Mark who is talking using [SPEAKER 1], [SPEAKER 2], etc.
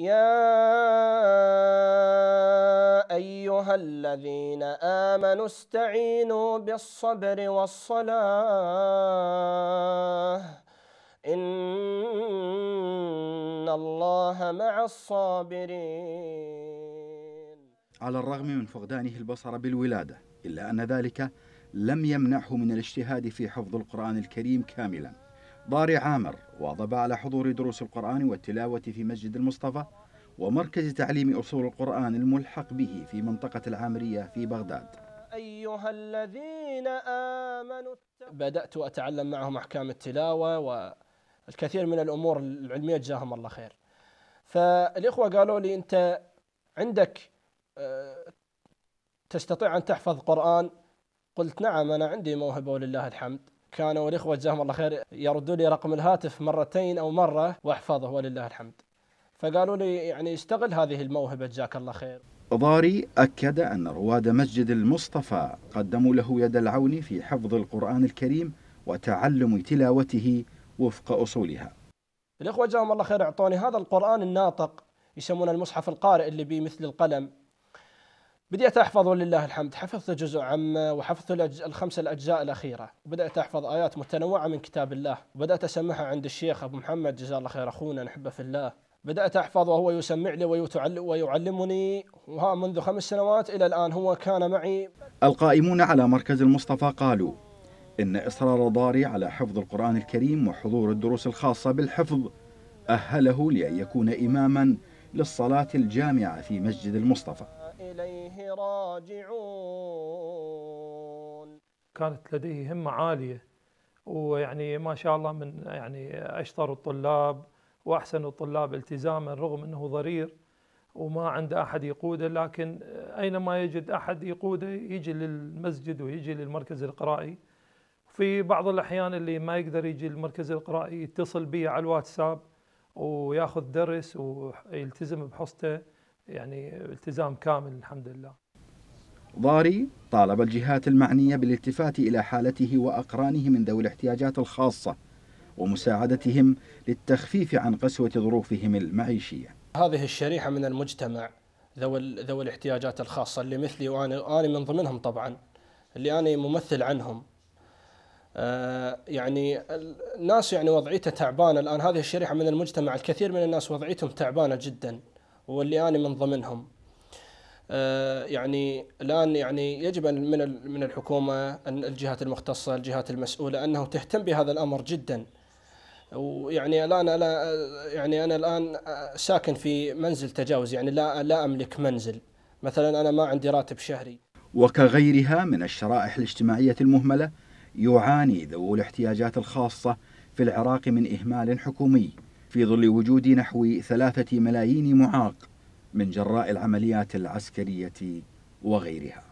[SPEAKER 1] يا أيها الذين آمنوا استعينوا بالصبر والصلاة. إن الله مع الصابرين.
[SPEAKER 2] على الرغم من فقدانه البصر بالولادة إلا أن ذلك لم يمنعه من الاجتهاد في حفظ القرآن الكريم كاملا. ضاري عامر واظب على حضور دروس القرآن والتلاوة في مسجد المصطفى ومركز تعليم أصول القرآن الملحق به في منطقة العامرية في بغداد.
[SPEAKER 1] أيها الذين آمنوا بدأت أتعلم معهم أحكام التلاوة والكثير من الأمور العلمية جزاهم الله خير. فالإخوة قالوا لي أنت عندك آه، تستطيع أن تحفظ قرآن؟ قلت نعم أنا عندي موهبة ولله الحمد. كانوا الإخوة جزاهم الله خير يردوا لي رقم الهاتف مرتين أو مرة وأحفظه ولله الحمد. فقالوا لي يعني استغل هذه الموهبة جزاك الله خير.
[SPEAKER 2] ضاري أكد أن رواد مسجد المصطفى قدموا له يد العون في حفظ القرآن الكريم وتعلم تلاوته وفق أصولها.
[SPEAKER 1] الإخوة جزاهم الله خير أعطوني هذا القرآن الناطق يسمونه المصحف القارئ اللي بيه مثل القلم. بديت أحفظ ولله الحمد. حفظت جزء عامة وحفظت الخمس الأجزاء الأخيرة. وبدأت أحفظ آيات متنوعة من كتاب الله. وبدأت أسمعها عند الشيخ أبو محمد. جزاه الله خير أخونا نحبه في الله. بدأت أحفظ وهو يسمع لي ويعلمني. وها منذ خمس سنوات إلى الآن هو كان معي.
[SPEAKER 2] القائمون على مركز المصطفى قالوا إن إصرار ضاري على حفظ القرآن الكريم وحضور الدروس الخاصة بالحفظ أهله لأن يكون اماما للصلاة الجامعة في مسجد المصطفى.
[SPEAKER 1] إليه راجعون.
[SPEAKER 3] كانت لديه همة عالية ويعني ما شاء الله من يعني أشطر الطلاب وأحسن الطلاب التزاما رغم أنه ضرير وما عنده أحد يقوده لكن أينما يجد أحد يقوده يجي للمسجد ويجي للمركز القرائي. في بعض الأحيان اللي ما يقدر يجي للمركز القرائي يتصل بي على الواتساب وياخذ درس ويلتزم بحصته يعني التزام كامل الحمد لله.
[SPEAKER 2] ضاري طالب الجهات المعنية بالالتفات إلى حالته وأقرانه من ذوي الاحتياجات الخاصة ومساعدتهم للتخفيف عن قسوة ظروفهم المعيشية.
[SPEAKER 1] هذه الشريحة من المجتمع ذوي ذوي الاحتياجات الخاصة اللي مثلي وأنا أنا من ضمنهم طبعا اللي أنا ممثل عنهم. آه يعني الناس يعني وضعيته تعبانة الآن. هذه الشريحة من المجتمع الكثير من الناس وضعيتهم تعبانة جدا. واللي أنا من ضمنهم. آه، يعني الآن يعني يجب من من الحكومة أن الجهات المختصة الجهات المسؤولة أنه تهتم بهذا الأمر جدا. ويعني الآن أنا يعني أنا الآن ساكن في منزل تجاوز يعني لا لا أملك منزل. مثلا أنا ما عندي راتب شهري.
[SPEAKER 2] وكغيرها من الشرائح الاجتماعية المهملة يعاني ذوو الاحتياجات الخاصة في العراق من إهمال حكومي. في ظل وجود نحو ثلاثة ملايين معاق من جراء العمليات العسكرية وغيرها.